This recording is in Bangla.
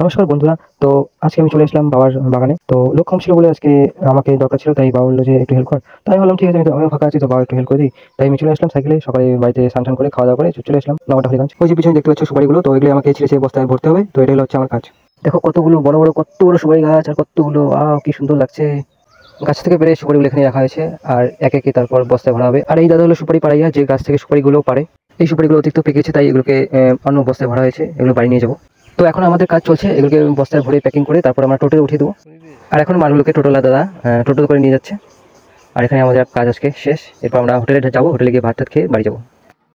নমস্কার বন্ধুরা, তো আজকে আমি চলে আসলাম বাবার বাগানে। তো লোক কম ছিল বলে আজকে আমাকে দরকার ছিল, তাই বাবা বলল যে একটু হেল্প কর। তাই ভাবলাম, ঠিক আছে, আমি ফাঁকা আছি, তো বাবা একটু হেল্প করে দিই। তাই আমি চলে আসলাম সাইকেলে সকালে বাড়িতে স্নান করে খাওয়া দাওয়া করে চলে আসলাম নগরটা হলিগঞ্জ ওই যে পিছনে দেখতে পাচ্ছ সুপারিগুলো, তো এগুলো আমাকে ছিঁড়ে বস্তায় ভরতে হবে। তো এটা হচ্ছে আমার কাজ। দেখো কতগুলো বড় বড় কত বড় সুপারি গাছ আর কতগুলো আহ কি সুন্দর লাগছে। গাছ থেকে পেরে সুপারিগুলো এখানে রাখা হয়েছে, আর একে একে তারপর বস্তায় ভরা হবে। আর এই দাদা হলো সুপারি পাড়াইয়া, যে গাছ থেকে সুপারিগুলো পারে। এই সুপারিগুলো অতিরিক্ত পেকেছে তাই এগুলোকে অন্য বস্তায় ভরা হয়েছে, এগুলো বাড়ি নিয়ে যাব। তো এখন আমাদের কাজ চলছে এগুলোকে বস্তায় ভরে প্যাকিং করে তারপর আমরা টোটোতে উঠিয়ে দেবো। আর এখন মালগুলোকে টোটোলা দাদা আহ, টোটো করে নিয়ে যাচ্ছে। আর এখানে আমাদের কাজ আজকে শেষ। এরপর আমরা হোটেলে যাব হোটেলে গিয়ে ভাত খেয়ে বাড়ি যাব।